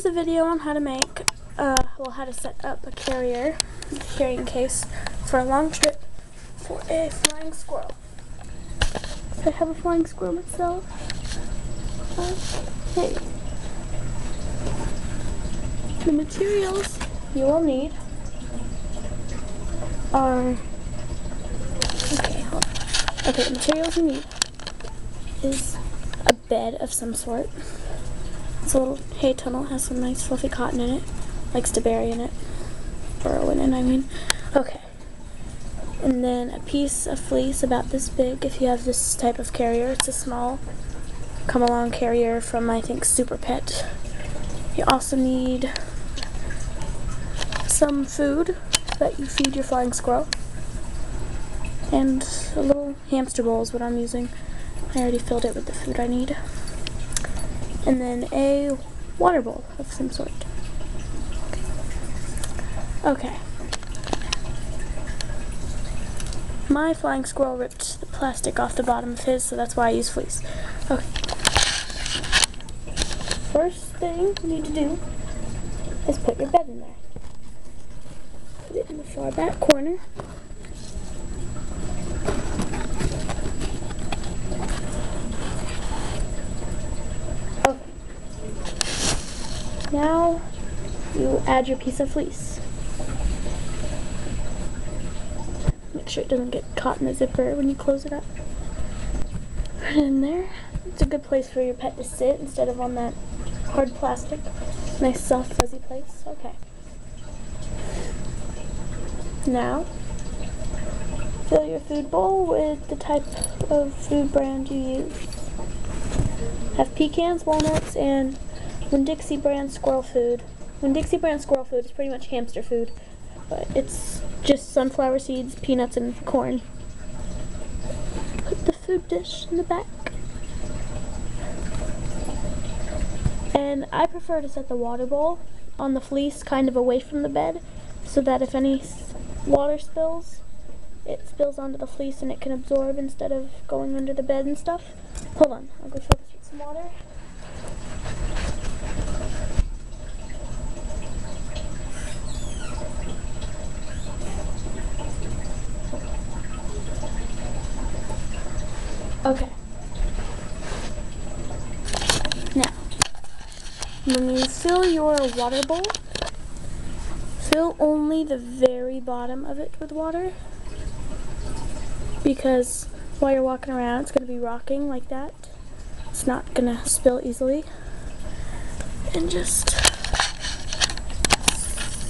This is a video on how to make, uh, well, how to set up a carrier, carrying case for a long trip for a flying squirrel. I have a flying squirrel myself. Okay. The materials you will need are, okay, hold on. Okay, the materials you need is a bed of some sort. It's a little hay tunnel, has some nice fluffy cotton in it. Likes to bury in it. Burrow in it, I mean. Okay. And then a piece of fleece about this big if you have this type of carrier. It's a small come along carrier from I think Super Pet. You also need some food that you feed your flying squirrel. And a little hamster bowl is what I'm using. I already filled it with the food I need. And then a water bowl of some sort. Okay. My flying squirrel ripped the plastic off the bottom of his, so that's why I use fleece. Okay. First thing you need to do is put your bed in there. Put it in the far back corner. Now you add your piece of fleece. Make sure it doesn't get caught in the zipper when you close it up. Put it in there. It's a good place for your pet to sit instead of on that hard plastic. Nice soft fuzzy place. Okay. Now, fill your food bowl with the type of food brand you use. Have pecans, walnuts, and Winn-Dixie brand squirrel food. Winn-Dixie brand squirrel food is pretty much hamster food, but it's just sunflower seeds, peanuts, and corn. Put the food dish in the back. And I prefer to set the water bowl on the fleece kind of away from the bed so that if any water spills, it spills onto the fleece and it can absorb instead of going under the bed and stuff. Hold on, I'll go fill this with some water. Okay. Now, when you fill your water bowl, fill only the very bottom of it with water because while you're walking around it's going to be rocking like that. It's not going to spill easily. And just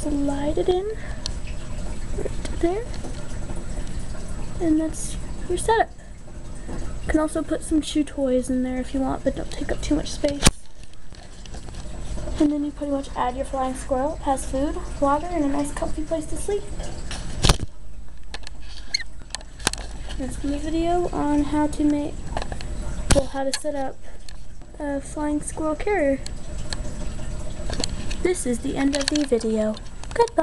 slide it in right there. And that's your setup. You can also put some chew toys in there if you want, but don't take up too much space. And then you pretty much add your flying squirrel. It has food, water, and a nice comfy place to sleep. That's my video on how to make, well, how to set up a flying squirrel carrier. This is the end of the video. Goodbye.